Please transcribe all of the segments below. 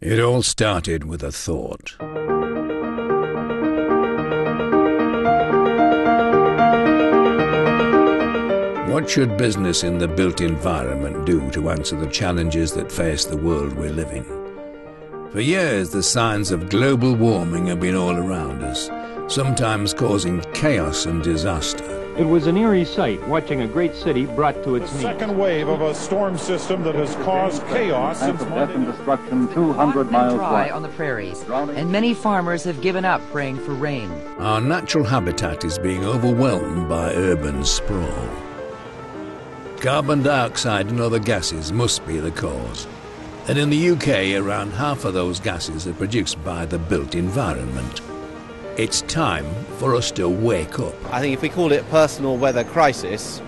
It all started with a thought. What should business in the built environment do to answer the challenges that face the world we're living? For years, the signs of global warming have been all around us, sometimes causing chaos and disaster. It was an eerie sight watching a great city brought to its The knees. second wave of a storm system that has caused chaos Path since death and destruction 200 miles dry on the prairies, and many farmers have given up praying for rain. Our natural habitat is being overwhelmed by urban sprawl. Carbon dioxide and other gases must be the cause. And in the UK, around half of those gases are produced by the built environment. It's time for us to wake up. I think if we called it personal weather crisis,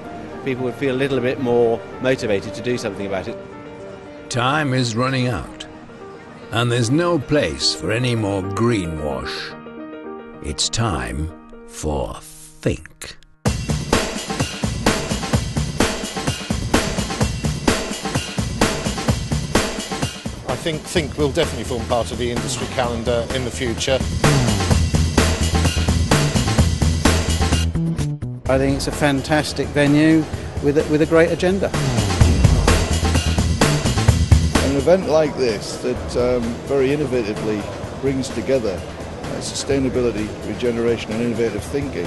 people would feel a little bit more motivated to do something about it. Time is running out. And there's no place for any more greenwash. It's time for Think. I think Think will definitely form part of the industry calendar in the future. I think it's a fantastic venue with a, with a great agenda. An event like this that um, very innovatively brings together uh, sustainability, regeneration and innovative thinking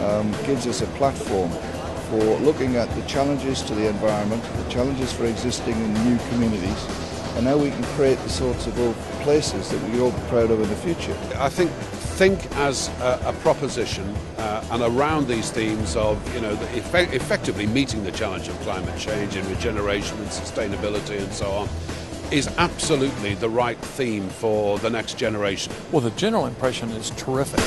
um, gives us a platform for looking at the challenges to the environment, the challenges for existing and new communities, and how we can create the sorts of places that we all be proud of in the future. I think think as a, a proposition uh, and around these themes of you know the effe- effectively meeting the challenge of climate change and regeneration and sustainability and so on is absolutely the right theme for the next generation. Well, the general impression is terrific.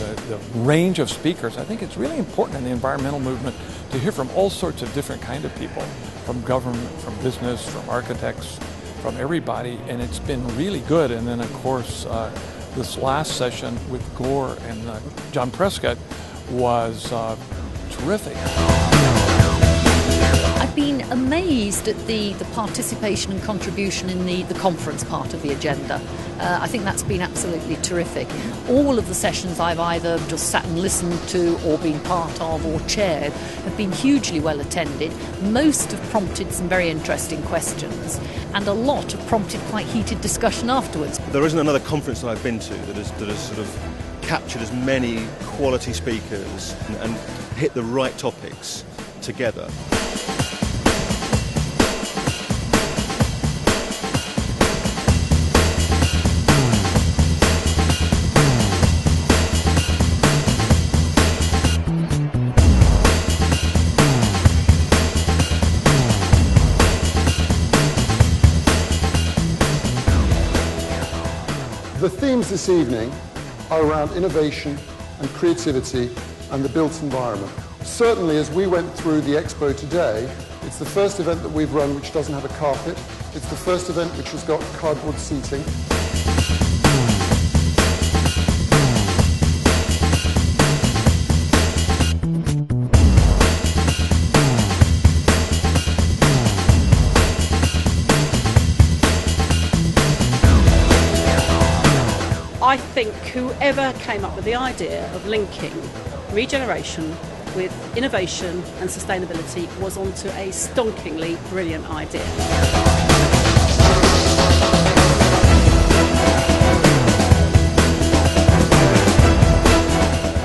The, the range of speakers, I think it's really important in the environmental movement to hear from all sorts of different kind of people, from government, from business, from architects, from everybody, and it's been really good. And then, of course, uh, this last session with Gore and uh, John Prescott was uh, terrific. I've been amazed at the, the participation and contribution in the, the conference part of the agenda. Uh, I think that's been absolutely terrific. All of the sessions I've either just sat and listened to or been part of or chaired have been hugely well attended. Most have prompted some very interesting questions, and a lot have prompted quite heated discussion afterwards. There isn't another conference that I've been to that has, that has sort of captured as many quality speakers and, and hit the right topics together. The themes this evening are around innovation and creativity and the built environment. Certainly, as we went through the expo today, it's the first event that we've run which doesn't have a carpet. It's the first event which has got cardboard seating. I think whoever came up with the idea of linking regeneration with innovation and sustainability was onto a stonkingly brilliant idea.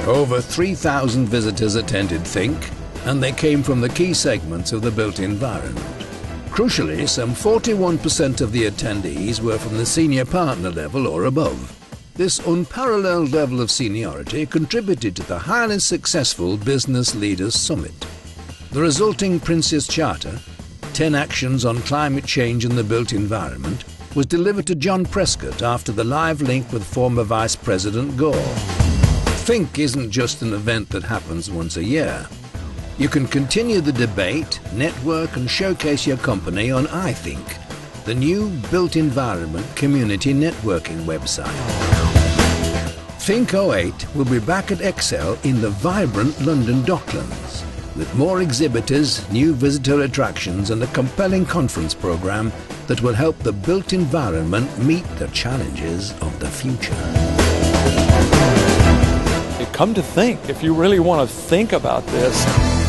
Over 3,000 visitors attended Think, and they came from the key segments of the built environment. Crucially, some 41% of the attendees were from the senior partner level or above. This unparalleled level of seniority contributed to the highly successful Business Leaders Summit. The resulting Prince's Charter, 10 Actions on Climate Change in the Built Environment, was delivered to John Prescott after the live link with former Vice President Gore. Think isn't just an event that happens once a year. You can continue the debate, network, and showcase your company on iThink, the new built environment community networking website. Think 08 will be back at Excel in the vibrant London Docklands with more exhibitors, new visitor attractions, and a compelling conference program that will help the built environment meet the challenges of the future. Come to think, if you really want to think about this,